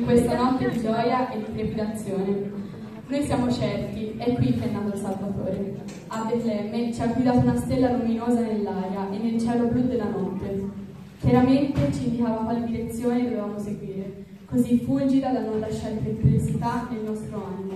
in questa notte di gioia e di trepidazione. Noi siamo certi, è qui che è nato il Salvatore. A Betlemme ci ha guidato una stella luminosa nell'aria e nel cielo blu della notte. Chiaramente ci indicava quale direzione dovevamo seguire, così fulgida da non lasciare perplessità nel nostro animo.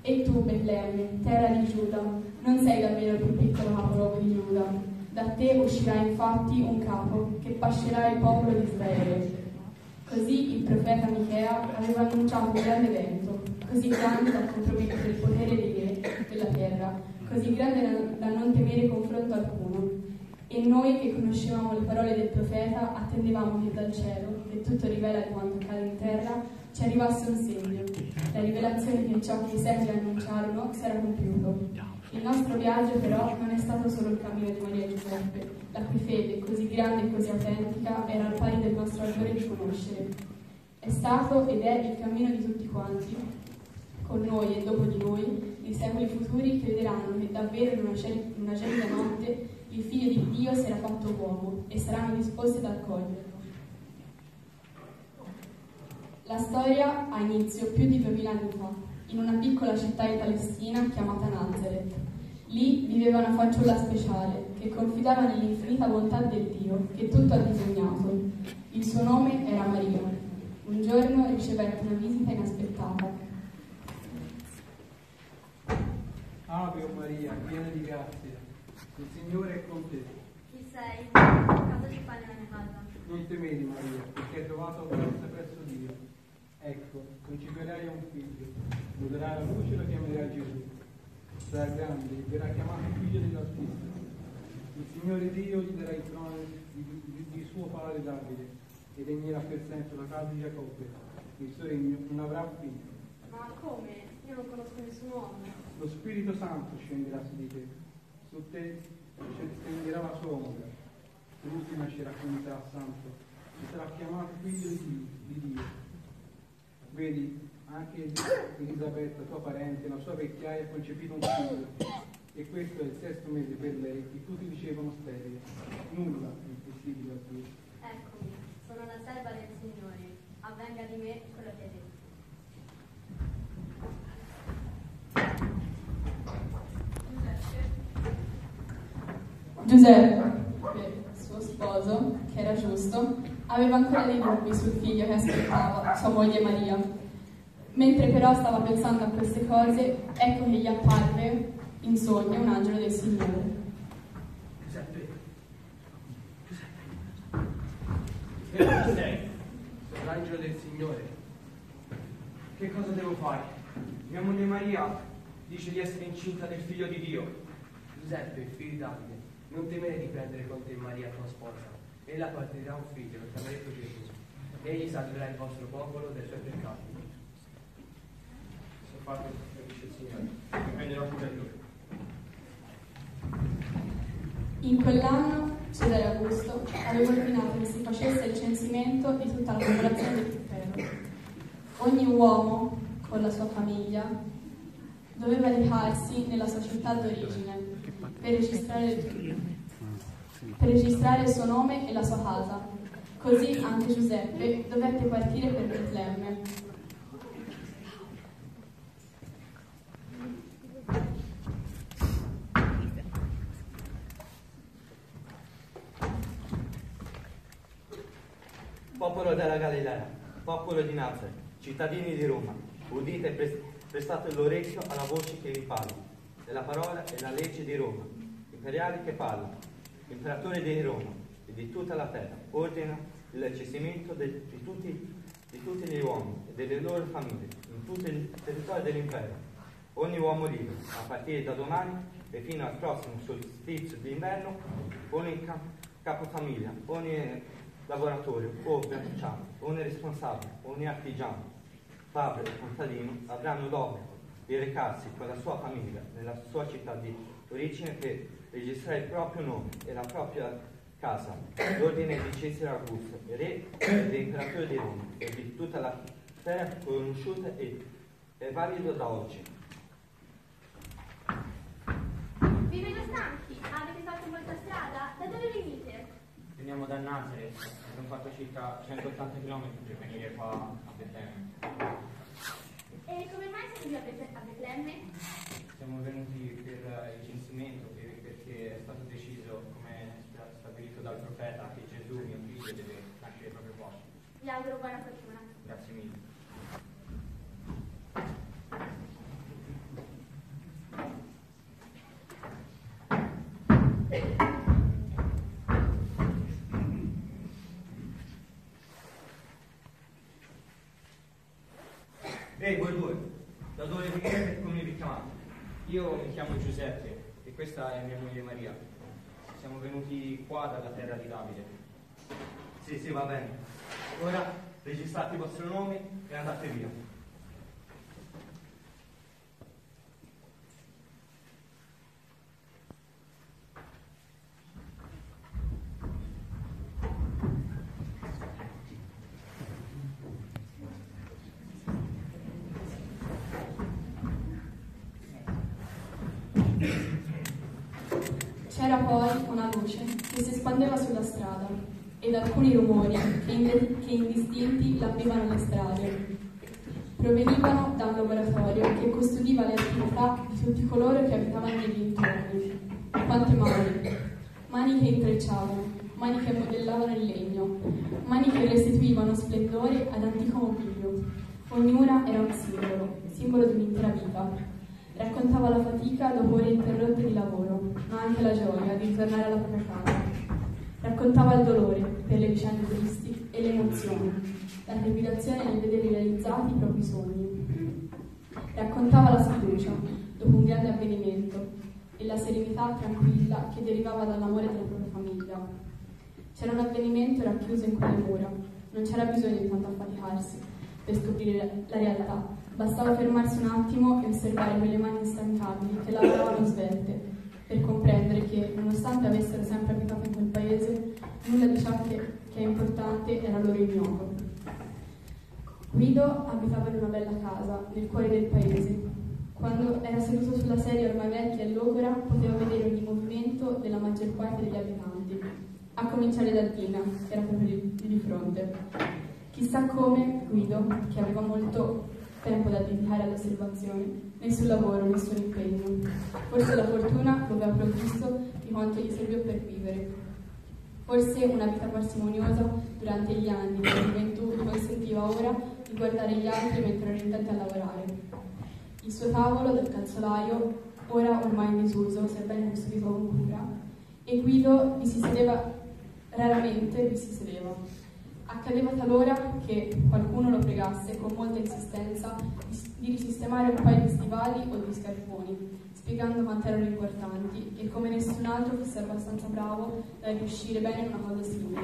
E tu, Betlemme, terra di Giuda, non sei davvero il più piccolo capoluogo di Giuda. Da te uscirà infatti un capo che pascerà il popolo di Israele. Così il profeta Michea aveva annunciato un grande evento, così grande da compromettere il potere dei re della terra, così grande da non temere confronto alcuno. E noi che conoscevamo le parole del profeta attendevamo che dal cielo, che tutto rivela di quanto accade in terra, ci arrivasse un segno, la rivelazione che ciò che i secoli annunciarono si era compiuto. Il nostro viaggio però non è stato solo il cammino di Maria Giuseppe, la cui fede, così grande e così autentica, era al pari del nostro ardore di conoscere. È stato ed è il cammino di tutti quanti, con noi e dopo di noi, nei secoli futuri che vedranno che davvero in una, cel- una gelida notte il figlio di Dio si era fatto uomo e saranno disposti ad accoglierlo. La storia ha inizio più di duemila anni fa, in una piccola città in Palestina chiamata Nazareth. Lì viveva una fanciulla speciale che confidava nell'infinita bontà del Dio che tutto ha disegnato. Il suo nome era Maria. Un giorno ricevette una visita inaspettata. Ave o Maria, piena di grazia, il Signore è con te. Chi sei? Cosa ci fai nella mia casa? Non temeri Maria, perché hai trovato grazia presso Dio. Ecco, conceperai un figlio, lo darai alla luce e lo chiamerai Gesù. Sarà grande verrà chiamato figlio dell'Altissimo. Il Signore Dio gli darà il trono di, di- di suo padre Davide e regnerà per sempre la casa di Giacobbe. Il suo regno non avrà fine. Ma come? Io non conosco nessun uomo. Lo Spirito Santo scenderà su di te, su te stenderà la sua ombra. Lui nascerà come sarà santo e sarà chiamato figlio di Dio. Di Dio. Vedi, anche Elisabetta, tua parente, la sua vecchiaia, ha concepito un figlio. E questo è il sesto mese per lei, che tutti dicevano sterile. Nulla è impossibile a Dio. Eccomi, sono la serva del Signore. Avvenga di me quello che hai detto. Giuseppe, suo sposo, che era giusto, aveva ancora dei dubbi sul figlio che aspettava, sua moglie Maria. Mentre però stava pensando a queste cose, ecco che gli apparve in sogno un angelo del Signore. Giuseppe. Giuseppe. Chi sei? Sono l'angelo del Signore. Che cosa devo fare? Mia moglie Maria dice di essere incinta del figlio di Dio. Giuseppe, figlio di Davide, non temere di prendere con te Maria tua sposa. Ella partirà un figlio, lo chiamerete Gesù. Egli salverà il vostro popolo dai suoi peccati. Se fate dice il Signore. Prenderò di lui. In quell'anno Cesare Augusto aveva ordinato che si facesse il censimento di tutta la popolazione dell'impero. Ogni uomo, con la sua famiglia, doveva recarsi nella sua città d'origine per registrare, per registrare il suo nome e la sua casa. Così anche Giuseppe dovette partire per Betlemme. Popolo della Galilea, popolo di Nazareth, cittadini di Roma, udite e pres- prestate l'orecchio alla voce che vi parla, e la parola e la legge di Roma, imperiale che parla, imperatore di Roma e di tutta la terra, ordina il cessimento de- di, tutti, di tutti gli uomini e delle loro famiglie in tutto il territorio dell'impero. Ogni uomo libero, a partire da domani e fino al prossimo solstizio d'inverno, ogni ca- capofamiglia, ogni lavoratore o beneficiario, ogni responsabile, ogni artigiano, fabbro e contadino avranno l'obbligo di recarsi con la sua famiglia nella sua città di origine per registrare il proprio nome e la propria casa. L'ordine di Cesare Augusto, re ed imperatore di Roma e di tutta la terra conosciuta e è valido da oggi. Vi vedo stanchi, avete fatto molta strada, da dove venite? Veniamo da Nazareth, abbiamo fatto circa 180 km per venire qua a Betlemme. E come mai siete qui a Bet- a Betlemme? Siamo venuti per il censimento per- perché è stato deciso, come sta- stabilito dal profeta, che Gesù, mio figlio, deve nascere proprio qua. Vi auguro buona fortuna. Io mi chiamo Giuseppe e questa è mia moglie Maria. Siamo venuti qua dalla terra di Davide. Sì, sì, va bene. Ora registrate i vostri nomi e andate via. C'era poi una luce che si espandeva sulla strada ed alcuni rumori che, inde- che indistinti lambivano le strade. Provenivano da un laboratorio che custodiva le attività di tutti coloro che abitavano nei dintorni. Quante mani! Mani che intrecciavano, mani che modellavano il legno, mani che restituivano splendore ad antico mobilio. Ognuna era un simbolo, simbolo di un'intera vita. Raccontava la fatica dopo ore interrotte di lavoro, ma anche la gioia di ritornare alla propria casa. Raccontava il dolore per le vicende tristi e le emozioni, la trepidazione nel vedere realizzati i propri sogni. Raccontava la sfiducia dopo un grande avvenimento e la serenità tranquilla che derivava dall'amore della propria famiglia. C'era un avvenimento racchiuso in quelle mura, non c'era bisogno di tanto affaticarsi per scoprire la realtà, bastava fermarsi un attimo e osservare quelle mani instancabili che lavoravano svelte per comprendere che, nonostante avessero sempre abitato in quel paese, nulla di ciò che, che è importante era loro ignoto. Guido abitava in una bella casa, nel cuore del paese. Quando era seduto sulla sedia ormai vecchia e logora, poteva vedere ogni movimento della maggior parte degli abitanti, a cominciare da Dina, che era proprio lì di fronte. Chissà come Guido, che aveva molto tempo da dedicare all'osservazione, nessun lavoro, nessun impegno. Forse la fortuna lo aveva provvisto di quanto gli serviva per vivere. Forse una vita parsimoniosa durante gli anni di gioventù consentiva ora di guardare gli altri mentre erano intenti a lavorare. Il suo tavolo del calzolaio, ora ormai in disuso, sebbene custodito con cura, e Guido vi si sedeva, raramente vi si sedeva. Accadeva talora che qualcuno lo pregasse con molta insistenza di- risistemare un paio di stivali o di scarponi, spiegando quanto erano importanti e come nessun altro fosse abbastanza bravo da riuscire bene in una cosa simile.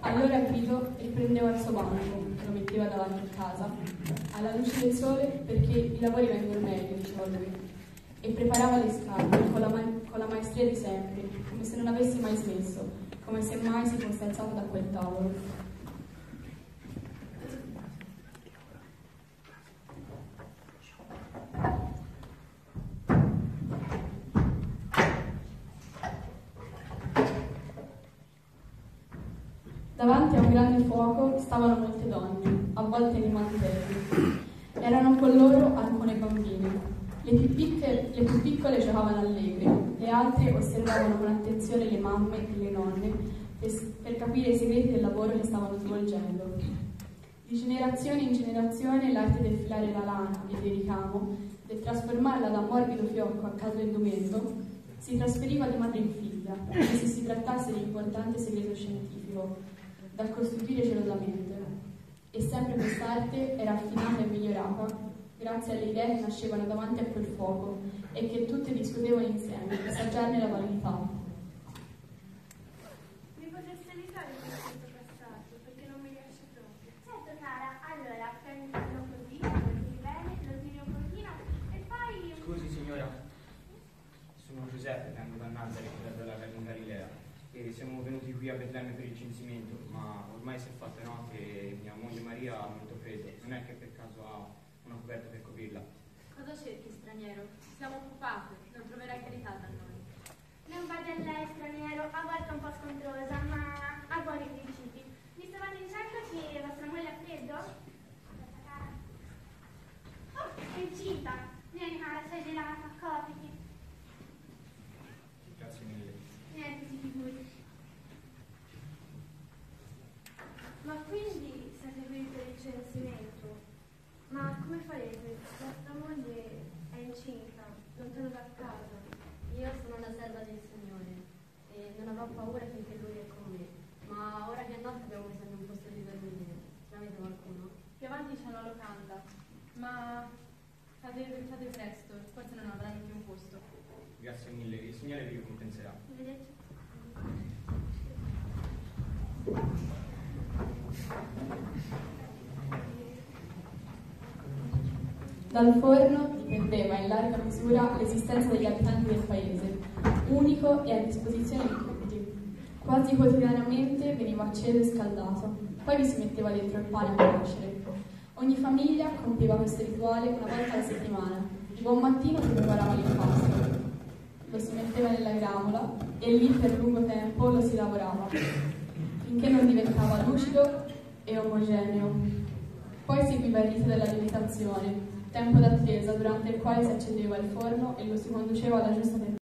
Allora Guido riprendeva il suo banco, lo metteva davanti a casa, alla luce del sole perché i lavori vengono meglio, diceva lui, e preparava le scarpe con la, con la maestria di sempre, come se non avesse mai smesso, come se mai si fosse alzato da quel tavolo. Davanti a un grande fuoco stavano molte donne, avvolte nei mantelli. Erano con loro alcune bambine. Le più, picche- le più piccole giocavano allegre, le altre osservavano con attenzione le mamme e le nonne per, per capire i segreti del lavoro che stavano svolgendo. Di generazione in generazione l'arte del filare la lana e del ricamo, del trasformarla da morbido fiocco a caldo indumento, si trasferiva di madre in figlia, come se si trattasse di importante segreto scientifico, da custodire gelosamente. E sempre quest'arte era affinata e migliorata grazie alle idee che nascevano davanti a quel fuoco e che tutte discutevano insieme per assaggiarne la validità. Mi potreste aiutare con questo passaggio perché non mi riesce proprio. Certo cara, allora prendilo così, lo tiri bene, lo tiri un pochino e poi... Scusi signora, sono Giuseppe, vengo da Nazareth, dalla in Galilea e siamo venuti qui a Betlemme per il censimento, ma ormai si è fatta notte e mia moglie Maria ha molto freddo. Non è che per caso ha una coperta per coprirla? Cosa cerchi, straniero? Siamo occupati, non troverai carità da noi. Non vadi a lei straniero, a volte un po' scontrosa, ma censimento. Ma come farete? Vostra moglie è incinta, lontano da casa. Io sono la serva del Signore e non avrò paura finché Lui è con me. Ma ora che è notte abbiamo bisogno di un posto di dormire. Ce l'avete qualcuno? Più avanti c'è una locanda, ma fate, fate presto, forse non avranno più un posto. Grazie mille, il Signore vi compenserà. Arrivederci. Dal forno dipendeva in larga misura l'esistenza degli abitanti del paese, unico e a disposizione di tutti. Quasi quotidianamente veniva acceso e scaldato, poi vi si metteva dentro il pane a cuocere. Ogni famiglia compiva questo rituale una volta alla settimana. Il buon mattino si preparava l'impasto, lo si metteva nella gramola e lì per lungo tempo lo si lavorava, finché non diventava lucido e omogeneo. Poi seguiva il rito della lievitazione, tempo d'attesa durante il quale si accendeva il forno e lo si conduceva alla giusta temperatura.